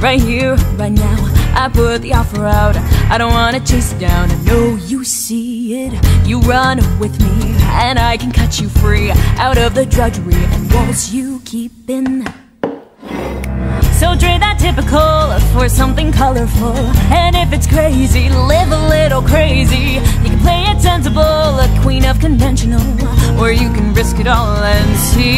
Right here, right now, I put the offer out. I don't wanna chase it down. I know you see it. You run with me, and I can cut you free out of the drudgery and walls you keep in. So trade that typical for something colorful. And if it's crazy, live a little crazy. You can play it sensible, a queen of conventional, or you can risk it all and see.